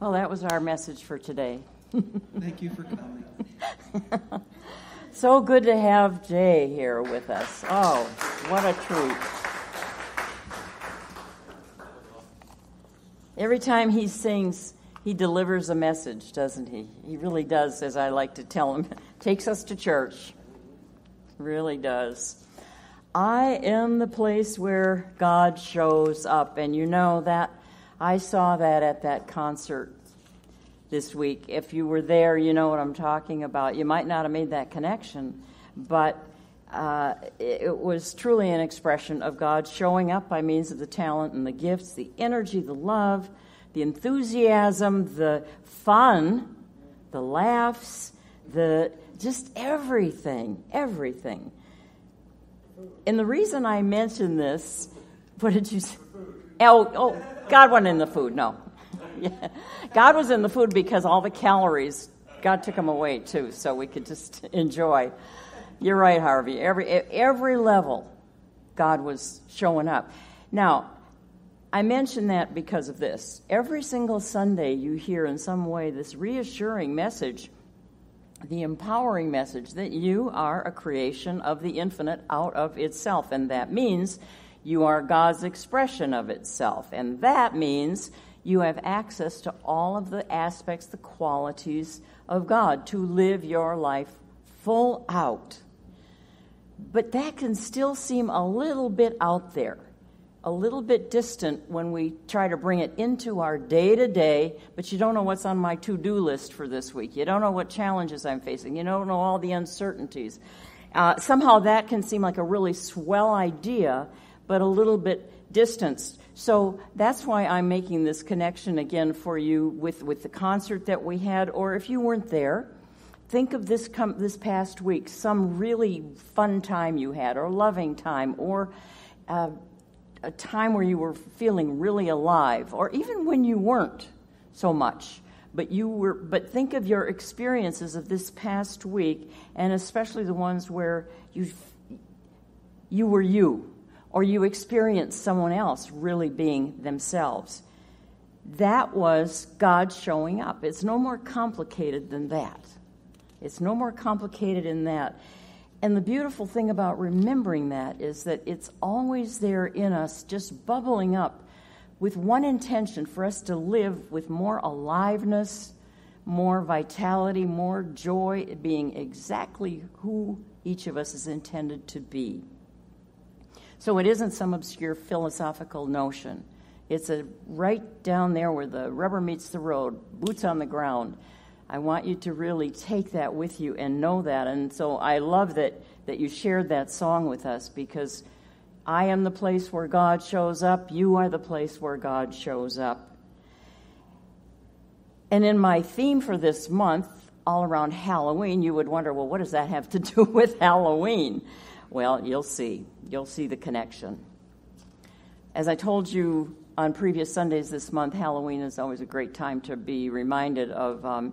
Well, that was our message for today. Thank you for coming. so good to have Jay here with us. Oh, what a treat. Every time he sings, he delivers a message, doesn't he? He really does, as I like to tell him. Takes us to church. Really does. I am the place where God shows up. And you know that I saw that at that concert this week. If you were there, you know what I'm talking about. You might not have made that connection, but uh, it was truly an expression of God showing up by means of the talent and the gifts, the energy, the love, the enthusiasm, the fun, the laughs, the just everything, everything. And the reason I mention this, what did you say? Oh, oh, God went in the food. No. God was in the food because all the calories, God took them away too, so we could just enjoy. You're right, Harvey. Every, every level, God was showing up. Now, I mention that because of this. Every single Sunday, you hear in some way this reassuring message, the empowering message that you are a creation of the infinite out of itself. And that means you are God's expression of itself. And that means you have access to all of the aspects, the qualities of God to live your life full out. But that can still seem a little bit out there, a little bit distant when we try to bring it into our day to day, but you don't know what's on my to do list for this week. You don't know what challenges I'm facing. You don't know all the uncertainties. Uh, somehow that can seem like a really swell idea, but a little bit distanced. So that's why I'm making this connection again for you with, with the concert that we had, or if you weren't there, think of this, com- this past week, some really fun time you had, or loving time, or uh, a time where you were feeling really alive, or even when you weren't so much. But you were but think of your experiences of this past week and especially the ones where you you were you or you experience someone else really being themselves. That was God showing up. It's no more complicated than that. It's no more complicated in that. And the beautiful thing about remembering that is that it's always there in us, just bubbling up with one intention for us to live with more aliveness, more vitality, more joy, being exactly who each of us is intended to be. So it isn't some obscure philosophical notion. It's a right down there where the rubber meets the road, boots on the ground. I want you to really take that with you and know that. And so I love that, that you shared that song with us because I am the place where God shows up. You are the place where God shows up. And in my theme for this month, all around Halloween, you would wonder, well, what does that have to do with Halloween? Well, you'll see. You'll see the connection. As I told you on previous Sundays this month, Halloween is always a great time to be reminded of um,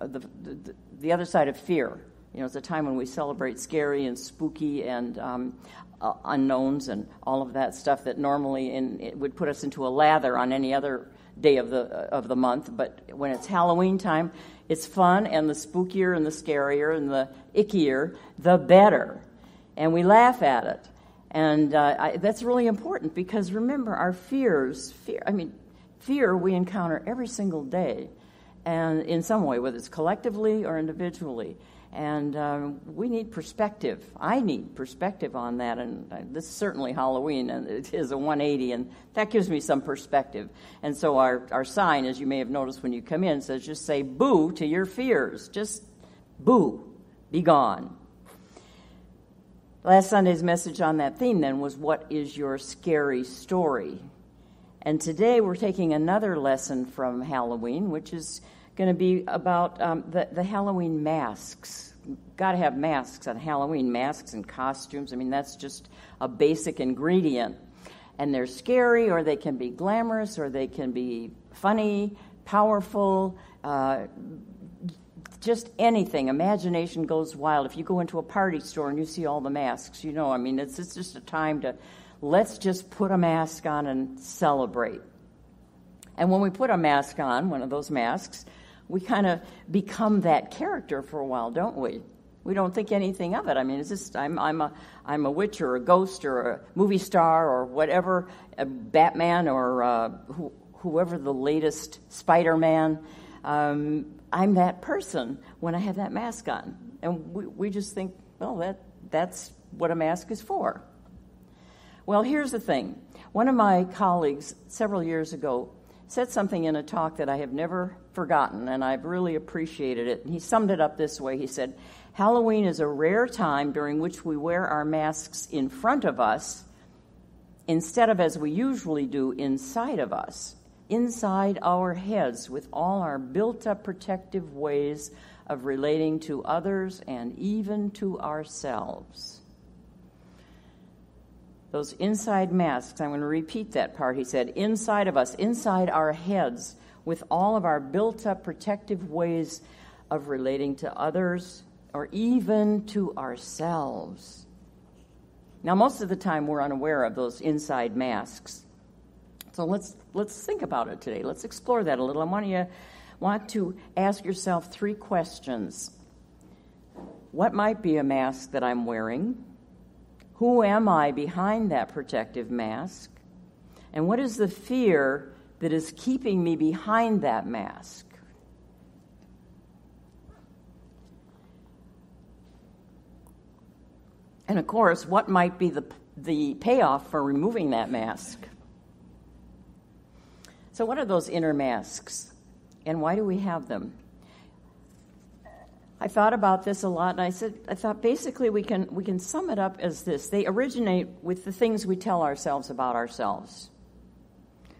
the, the, the, other side of fear. You know, it's a time when we celebrate scary and spooky and um, uh, unknowns and all of that stuff that normally in, it would put us into a lather on any other day of the of the month. But when it's Halloween time, it's fun, and the spookier and the scarier and the ickier, the better and we laugh at it. And uh, I, that's really important because remember, our fears, fear, I mean, fear we encounter every single day, and in some way, whether it's collectively or individually. And um, we need perspective. I need perspective on that. And uh, this is certainly Halloween, and it is a 180, and that gives me some perspective. And so our, our sign, as you may have noticed when you come in, says just say boo to your fears. Just boo, be gone. Last Sunday's message on that theme then was What is your scary story? And today we're taking another lesson from Halloween, which is going to be about um, the, the Halloween masks. Got to have masks on Halloween, masks and costumes. I mean, that's just a basic ingredient. And they're scary, or they can be glamorous, or they can be funny, powerful, uh, just anything. Imagination goes wild. If you go into a party store and you see all the masks, you know, I mean, it's, it's just a time to let's just put a mask on and celebrate. And when we put a mask on, one of those masks, we kind of become that character for a while, don't we? We don't think anything of it. I mean, it's just I'm I'm a I'm a witch or a ghost or a movie star or whatever, a Batman or uh, wh- whoever the latest Spider-Man. Um, I'm that person when I have that mask on, and we we just think, well, that that's what a mask is for. Well, here's the thing. One of my colleagues several years ago said something in a talk that I have never forgotten, and I've really appreciated it. He summed it up this way He said, Halloween is a rare time during which we wear our masks in front of us instead of as we usually do inside of us, inside our heads, with all our built up protective ways of relating to others and even to ourselves. Those inside masks, I'm going to repeat that part. He said, inside of us, inside our heads, with all of our built up protective ways of relating to others or even to ourselves. Now, most of the time, we're unaware of those inside masks. So let's, let's think about it today. Let's explore that a little. I want you want to ask yourself three questions. What might be a mask that I'm wearing? Who am I behind that protective mask? And what is the fear that is keeping me behind that mask? And of course, what might be the, the payoff for removing that mask? So, what are those inner masks? And why do we have them? I thought about this a lot, and I said, I thought basically we can, we can sum it up as this they originate with the things we tell ourselves about ourselves.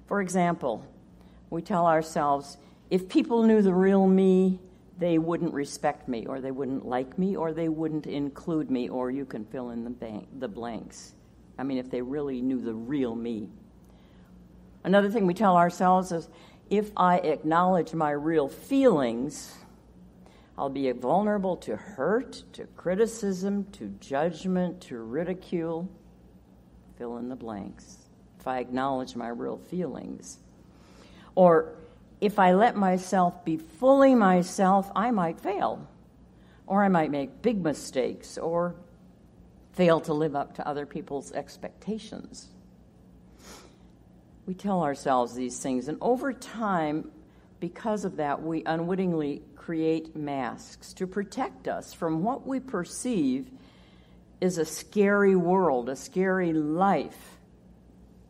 For example, we tell ourselves, if people knew the real me, they wouldn't respect me, or they wouldn't like me, or they wouldn't include me, or you can fill in the, bank, the blanks. I mean, if they really knew the real me. Another thing we tell ourselves is, if I acknowledge my real feelings, I'll be vulnerable to hurt, to criticism, to judgment, to ridicule. Fill in the blanks. If I acknowledge my real feelings. Or if I let myself be fully myself, I might fail. Or I might make big mistakes or fail to live up to other people's expectations. We tell ourselves these things, and over time, because of that, we unwittingly create masks to protect us from what we perceive is a scary world, a scary life,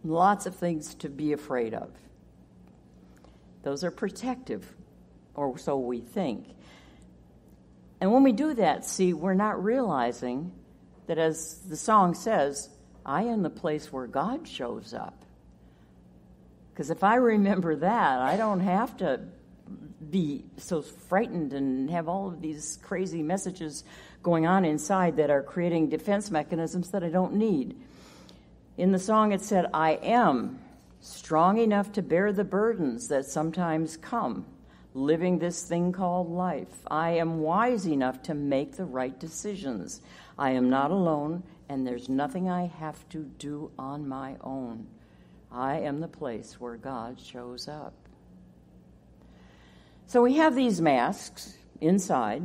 lots of things to be afraid of. Those are protective, or so we think. And when we do that, see, we're not realizing that, as the song says, I am the place where God shows up. Because if I remember that, I don't have to be so frightened and have all of these crazy messages going on inside that are creating defense mechanisms that I don't need. In the song, it said, I am strong enough to bear the burdens that sometimes come, living this thing called life. I am wise enough to make the right decisions. I am not alone, and there's nothing I have to do on my own. I am the place where God shows up. So we have these masks inside,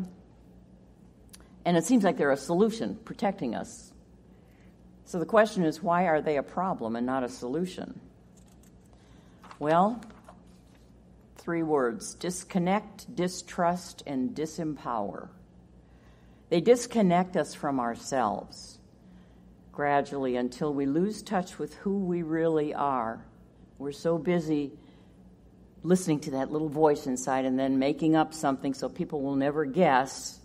and it seems like they're a solution protecting us. So the question is why are they a problem and not a solution? Well, three words disconnect, distrust, and disempower. They disconnect us from ourselves gradually until we lose touch with who we really are. We're so busy listening to that little voice inside and then making up something so people will never guess,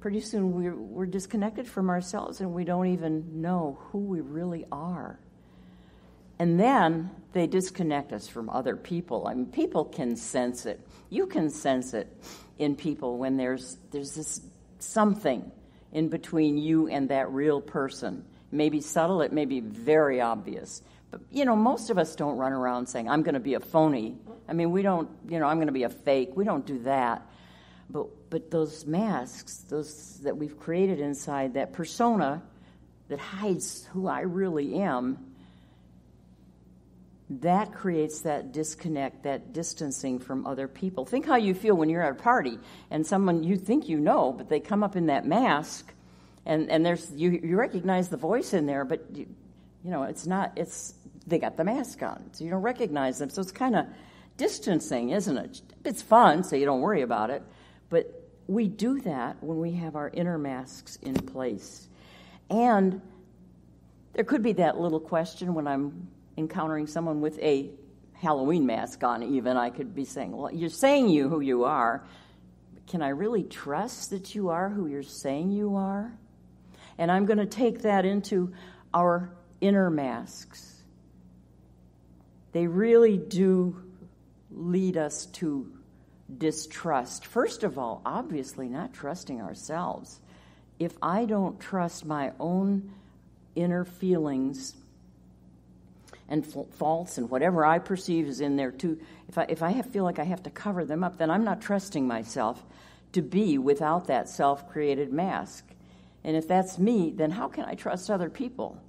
pretty soon we're, we're disconnected from ourselves and we don't even know who we really are. And then they disconnect us from other people. I mean, people can sense it. You can sense it in people when there's, there's this something in between you and that real person. It may be subtle, it may be very obvious. But, you know, most of us don't run around saying, I'm going to be a phony. I mean, we don't, you know, I'm going to be a fake. We don't do that. But, but those masks, those that we've created inside, that persona that hides who I really am, that creates that disconnect, that distancing from other people. Think how you feel when you're at a party and someone you think you know, but they come up in that mask, and, and there's you, you recognize the voice in there, but you, you know it's not. It's they got the mask on, so you don't recognize them. So it's kind of distancing, isn't it? It's fun, so you don't worry about it. But we do that when we have our inner masks in place, and there could be that little question when I'm encountering someone with a Halloween mask on, even, I could be saying, Well, you're saying you who you are. Can I really trust that you are who you're saying you are? And I'm going to take that into our inner masks. They really do lead us to distrust. First of all, obviously, not trusting ourselves. If I don't trust my own inner feelings and faults and whatever I perceive is in there too, if I, if I have, feel like I have to cover them up, then I'm not trusting myself to be without that self created mask. And if that's me, then how can I trust other people?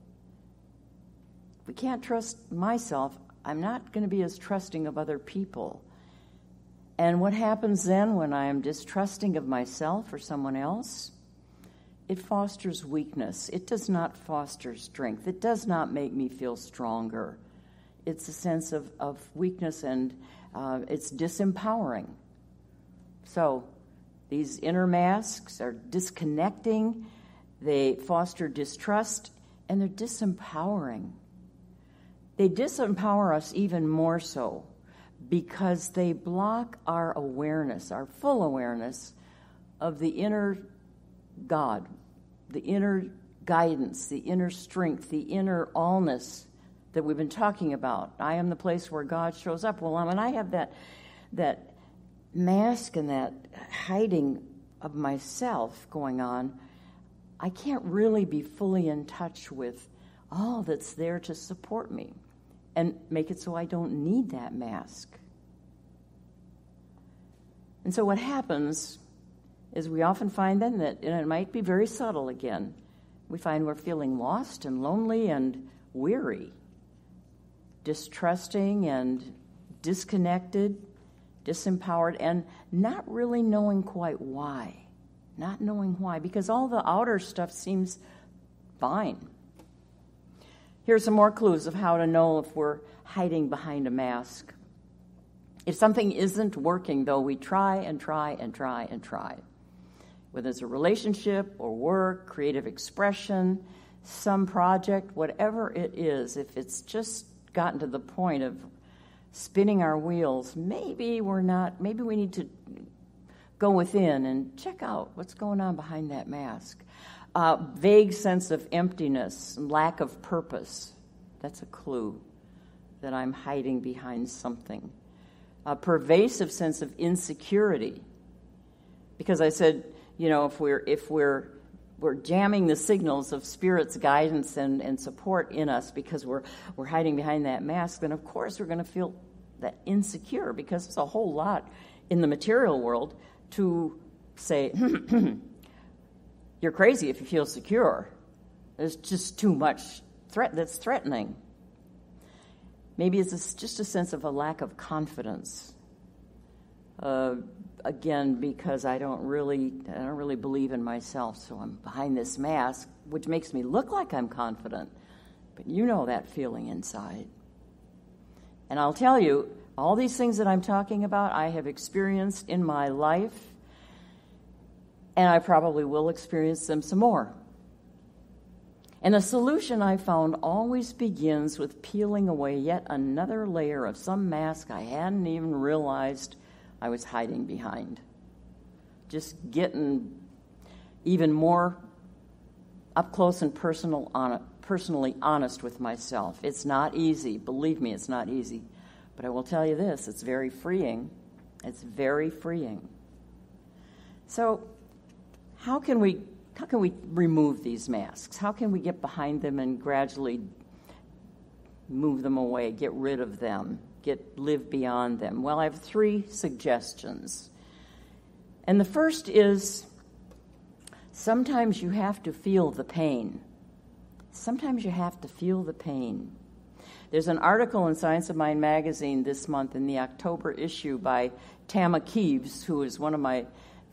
If we can't trust myself, I'm not going to be as trusting of other people. And what happens then when I am distrusting of myself or someone else? It fosters weakness. It does not foster strength. It does not make me feel stronger. It's a sense of, of weakness and uh, it's disempowering. So, these inner masks are disconnecting, they foster distrust, and they're disempowering. They disempower us even more so because they block our awareness, our full awareness of the inner God, the inner guidance, the inner strength, the inner allness that we've been talking about. I am the place where God shows up. Well, um, when I have that that mask and that hiding of myself going on, I can't really be fully in touch with all that's there to support me and make it so I don't need that mask. And so what happens is we often find then that, and it might be very subtle again, we find we're feeling lost and lonely and weary, distrusting and disconnected, disempowered, and not really knowing quite why. Not knowing why, because all the outer stuff seems fine. Here's some more clues of how to know if we're hiding behind a mask. If something isn't working, though, we try and try and try and try whether it's a relationship or work, creative expression, some project, whatever it is, if it's just gotten to the point of spinning our wheels, maybe we're not, maybe we need to go within and check out what's going on behind that mask. Uh, vague sense of emptiness, lack of purpose. That's a clue that I'm hiding behind something. A pervasive sense of insecurity. Because I said, you know, if we're if we're we're jamming the signals of spirit's guidance and, and support in us because we're we're hiding behind that mask, then of course we're going to feel that insecure because it's a whole lot in the material world to say you're crazy if you feel secure. There's just too much threat that's threatening. Maybe it's just a sense of a lack of confidence. Uh, again because I don't really I don't really believe in myself, so I'm behind this mask, which makes me look like I'm confident. But you know that feeling inside. And I'll tell you, all these things that I'm talking about, I have experienced in my life, and I probably will experience them some more. And the solution I found always begins with peeling away yet another layer of some mask I hadn't even realized I was hiding behind. Just getting even more up close and personal, on, personally honest with myself. It's not easy. Believe me, it's not easy. But I will tell you this it's very freeing. It's very freeing. So, how can we how can we remove these masks? How can we get behind them and gradually move them away, get rid of them? Get live beyond them? Well, I have three suggestions. And the first is sometimes you have to feel the pain. Sometimes you have to feel the pain. There's an article in Science of Mind magazine this month in the October issue by Tama Kieves, who is one of my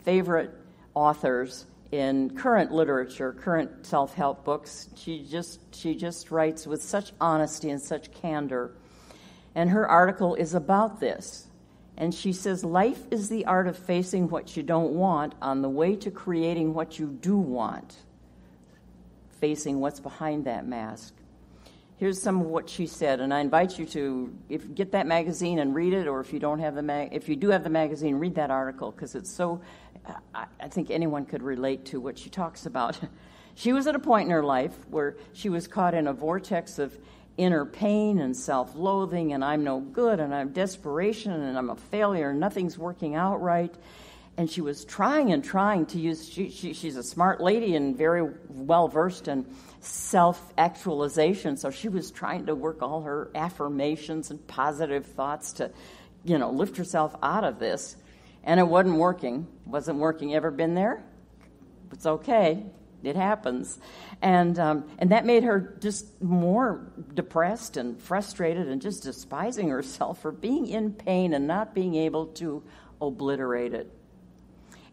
favorite authors in current literature, current self-help books. She just she just writes with such honesty and such candor. And her article is about this. And she says life is the art of facing what you don't want on the way to creating what you do want. Facing what's behind that mask. Here's some of what she said, and I invite you to if get that magazine and read it, or if you don't have the mag- if you do have the magazine, read that article because it's so. I, I think anyone could relate to what she talks about. she was at a point in her life where she was caught in a vortex of inner pain and self loathing, and I'm no good, and I'm desperation, and I'm a failure, and nothing's working out right. And she was trying and trying to use, she, she, she's a smart lady and very well versed in self actualization. So she was trying to work all her affirmations and positive thoughts to, you know, lift herself out of this. And it wasn't working. Wasn't working. Ever been there? It's okay. It happens. And, um, and that made her just more depressed and frustrated and just despising herself for being in pain and not being able to obliterate it.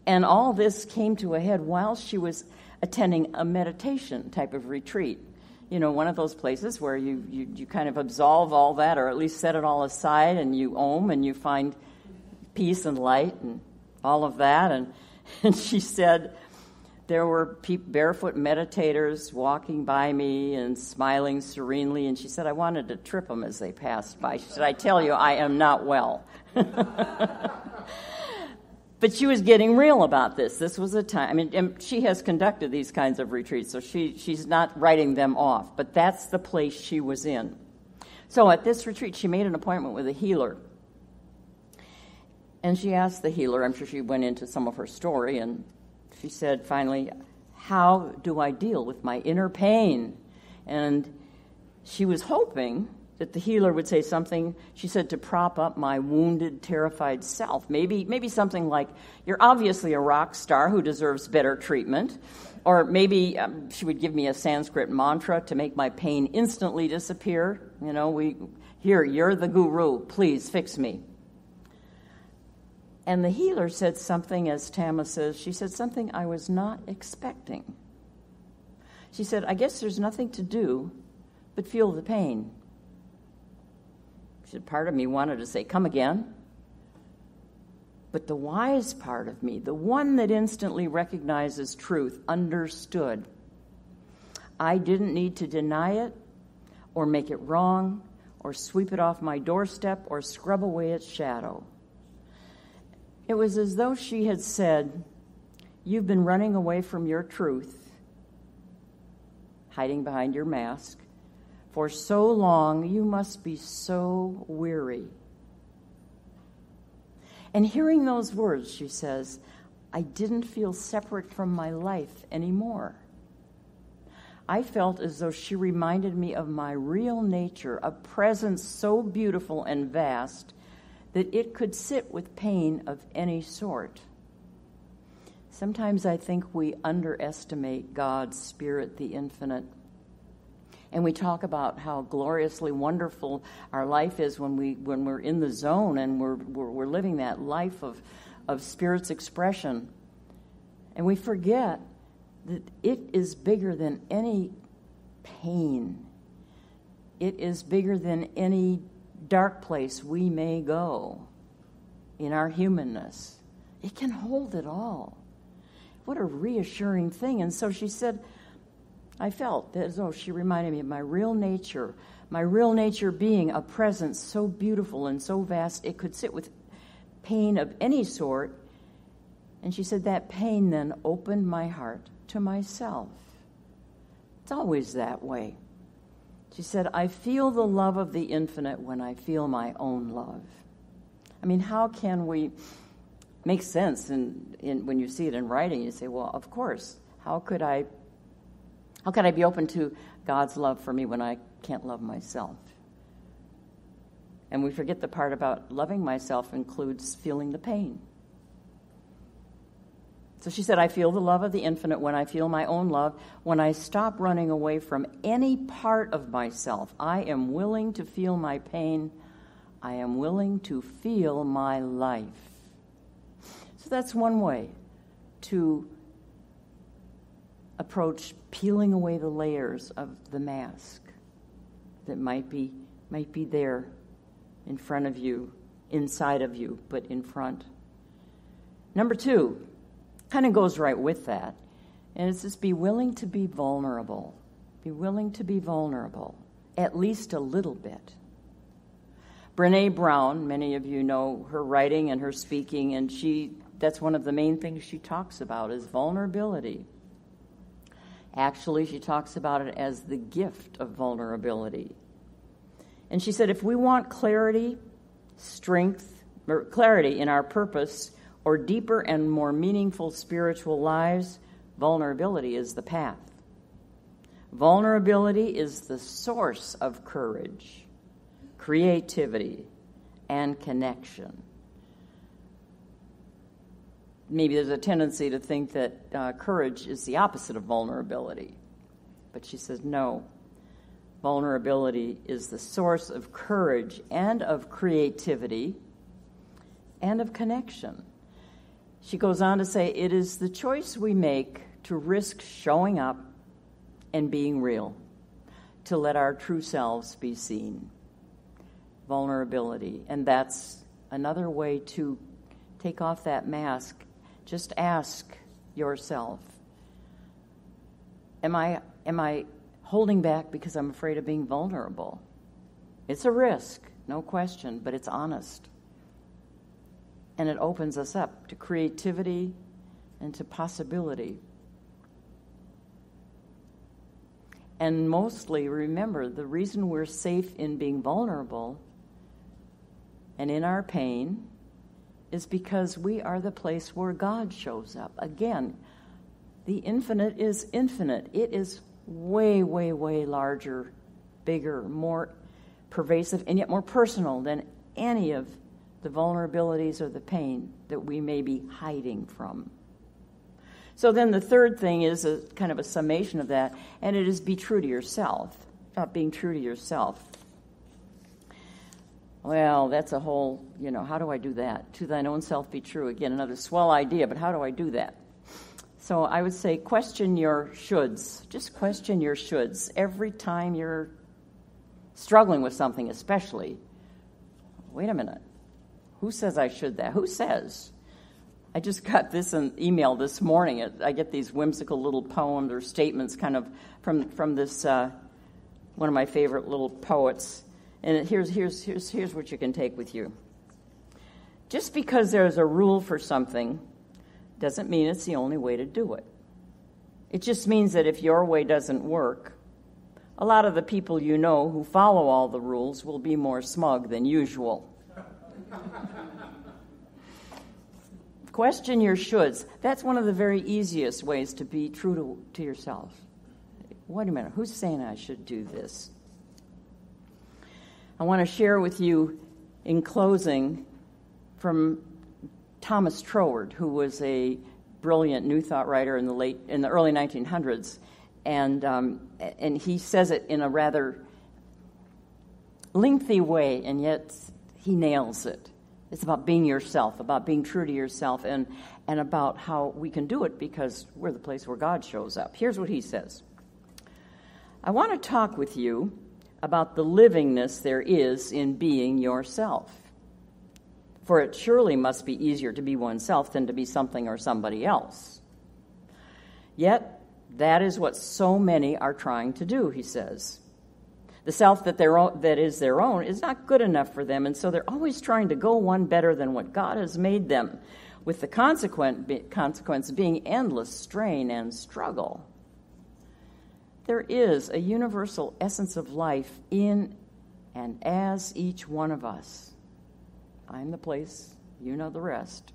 And all this came to a head while she was attending a meditation type of retreat. You know, one of those places where you, you, you kind of absolve all that, or at least set it all aside, and you om and you find peace and light and all of that. And, and she said, there were barefoot meditators walking by me and smiling serenely. And she said, I wanted to trip them as they passed by. She said, I tell you, I am not well. but she was getting real about this. This was a time, I mean, she has conducted these kinds of retreats, so she, she's not writing them off, but that's the place she was in. So at this retreat, she made an appointment with a healer. And she asked the healer, I'm sure she went into some of her story, and she said finally, How do I deal with my inner pain? And she was hoping that the healer would say something, she said, to prop up my wounded, terrified self. Maybe, maybe something like, You're obviously a rock star who deserves better treatment. Or maybe um, she would give me a Sanskrit mantra to make my pain instantly disappear. You know, we, here, you're the guru, please fix me. And the healer said something, as Tama says, she said something I was not expecting. She said, I guess there's nothing to do but feel the pain She said, part of me wanted to say, Come again. But the wise part of me, the one that instantly recognizes truth, understood. I didn't need to deny it or make it wrong or sweep it off my doorstep or scrub away its shadow. It was as though she had said, You've been running away from your truth, hiding behind your mask. For so long you must be so weary. And hearing those words, she says, I didn't feel separate from my life anymore. I felt as though she reminded me of my real nature, a presence so beautiful and vast that it could sit with pain of any sort. Sometimes I think we underestimate God's Spirit, the infinite. And we talk about how gloriously wonderful our life is when we when we're in the zone and we're we're, we're living that life of of spirit's expression. And we forget that it is bigger than any pain. It is bigger than any dark place we may go in our humanness it can hold it all what a reassuring thing and so she said I felt as though she reminded me of my real nature, my real nature being a presence so beautiful and so vast it could sit with pain of any sort. And she said that pain then opened my heart to myself. It's always that way. She said, I feel the love of the infinite when I feel my own love. I mean, how can we make sense in, when you see it in writing? You say, well, of course. How could I how can I be open to God's love for me when I can't love myself? And we forget the part about loving myself includes feeling the pain. So she said, I feel the love of the infinite when I feel my own love. When I stop running away from any part of myself, I am willing to feel my pain. I am willing to feel my life. So that's one way to approach peeling away the layers of the mask that might be, might be there in front of you, inside of you, but in front. Number two, kind of goes right with that. And it's just be willing to be vulnerable. Be willing to be vulnerable, at least a little bit. Brene Brown, many of you know her writing and her speaking, and she that's one of the main things she talks about is vulnerability. Actually, she talks about it as the gift of vulnerability. And she said if we want clarity, strength, clarity in our purpose, or deeper and more meaningful spiritual lives, vulnerability is the path. Vulnerability is the source of courage, creativity, and connection. Maybe there's a tendency to think that uh, courage is the opposite of vulnerability. But she says, no. Vulnerability is the source of courage and of creativity and of connection. She goes on to say, It is the choice we make to risk showing up and being real, to let our true selves be seen. Vulnerability. And that's another way to take off that mask. Just ask yourself Am I, am I holding back because I'm afraid of being vulnerable? It's a risk, no question, but it's honest and it opens us up to creativity and to possibility. And mostly, remember, the reason we're safe in being vulnerable and in our pain is because we are the place where God shows up. Again, the infinite is infinite, it is way, way, way larger, bigger, more pervasive, and yet more personal than any of the vulnerabilities or the pain that we may be hiding from. So then the third thing is a kind of a summation of that, and it is be true to yourself, not being true to yourself. Well, that's a whole, you know, how do I do that? To thine own self be true. Again, another swell idea, but how do I do that? So I would say question your shoulds. Just question your shoulds. Every time you're struggling with something, especially, wait a minute. Who says I should that? Who says? I just got this email this morning. I get these whimsical little poems or statements kind of from, from this, uh, one of my favorite little poets. And here's, here's, here's, here's what you can take with you. Just because there's a rule for something doesn't mean it's the only way to do it. It just means that if your way doesn't work, a lot of the people you know who follow all the rules will be more smug than usual. Question your shoulds. That's one of the very easiest ways to be true to, to yourself. Wait a minute, who's saying I should do this? I want to share with you in closing from Thomas Troward, who was a brilliant New Thought writer in the late in the early 1900s, and um, and he says it in a rather lengthy way, and yet he nails it. It's about being yourself, about being true to yourself, and, and about how we can do it because we're the place where God shows up. Here's what he says I want to talk with you about the livingness there is in being yourself. For it surely must be easier to be oneself than to be something or somebody else. Yet, that is what so many are trying to do, he says. The self that, that is their own is not good enough for them, and so they're always trying to go one better than what God has made them, with the consequent, consequence being endless strain and struggle. There is a universal essence of life in and as each one of us. I'm the place, you know the rest.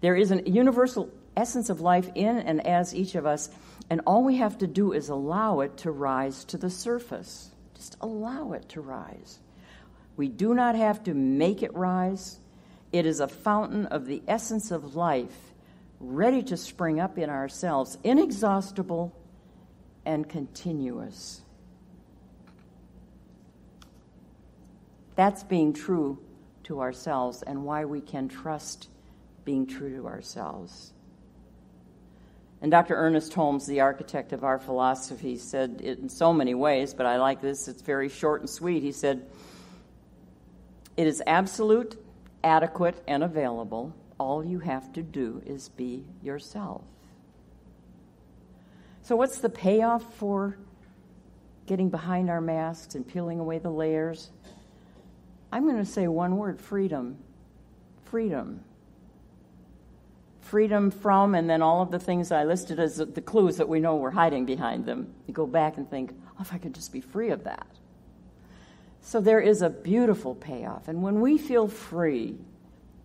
There is a universal essence of life in and as each of us, and all we have to do is allow it to rise to the surface. Just allow it to rise. We do not have to make it rise. It is a fountain of the essence of life, ready to spring up in ourselves, inexhaustible and continuous. That's being true to ourselves and why we can trust being true to ourselves. And Dr. Ernest Holmes, the architect of our philosophy, said it in so many ways, but I like this. It's very short and sweet. He said, It is absolute, adequate, and available. All you have to do is be yourself. So, what's the payoff for getting behind our masks and peeling away the layers? I'm going to say one word freedom. Freedom freedom from, and then all of the things I listed as the clues that we know we're hiding behind them. You go back and think, oh, if I could just be free of that. So there is a beautiful payoff. And when we feel free,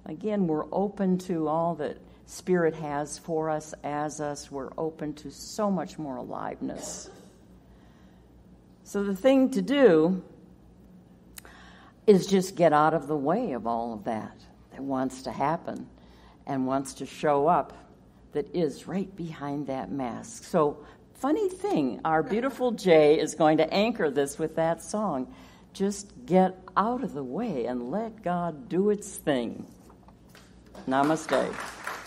again, we're open to all that Spirit has for us, as us. We're open to so much more aliveness. So the thing to do is just get out of the way of all of that that wants to happen and wants to show up that is right behind that mask. So, funny thing, our beautiful Jay is going to anchor this with that song. Just get out of the way and let God do its thing. Namaste.